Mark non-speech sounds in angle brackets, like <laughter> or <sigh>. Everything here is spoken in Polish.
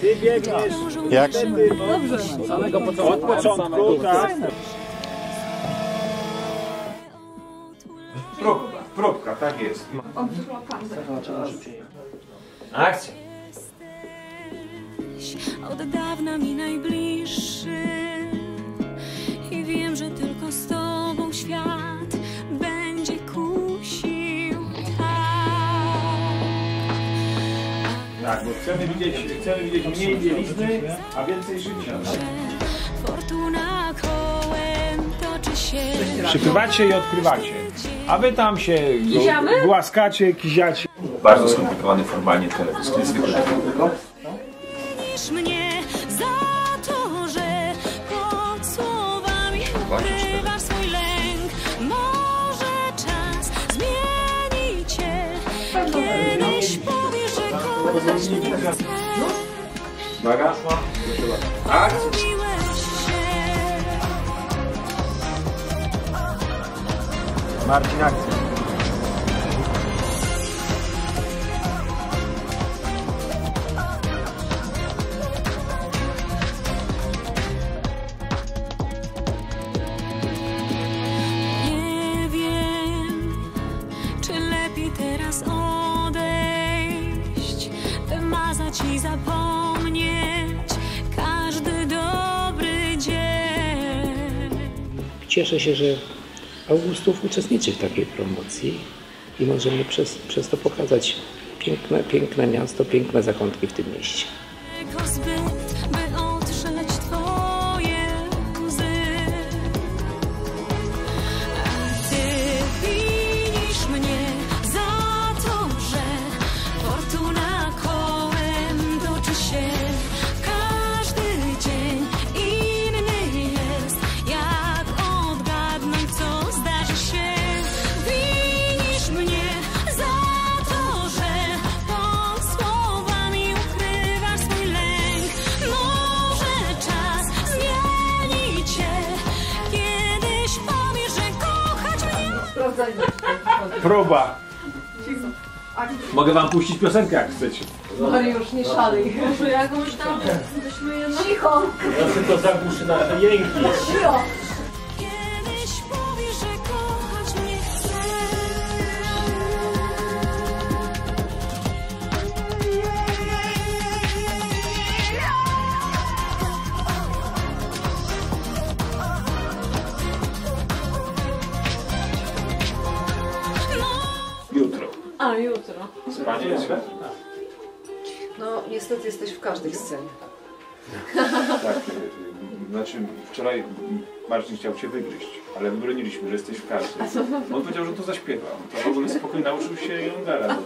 Ty biegniesz Jak? od początku, tak? Próbka, próbka, tak jest. Akcja. od dawna mi najbliższy Tak, bo chcemy widzieć, chcemy widzieć mniej bielizny, a więcej życia. Fortuna kołem toczy się. Przykrywacie i odkrywacie. A wy tam się go- głaskacie, kiziacie. Bardzo skomplikowany formalnie teledysk, niezwykle mnie Uwaga. Się. Marcin, akcja. Wymazać i zapomnieć każdy dobry dzień. Cieszę się, że Augustów uczestniczy w takiej promocji i możemy przez, przez to pokazać piękne, piękne miasto, piękne zakątki w tym mieście. Próba. Mogę wam puścić piosenkę jak chcecie. Mariusz, nie szalej. Może jakąś tam. Cicho! Ja tylko zagłuszy na jęki. Cicho! A, jutro. Spanie jeszcze? No, niestety jesteś w każdej scenie. tak, y, znaczy wczoraj Marcin chciał cię wygryźć, ale broniliśmy, że jesteś w każdej. On powiedział, że to zaśpiewa. To w ogóle spokojnie nauczył się Jungera. <laughs>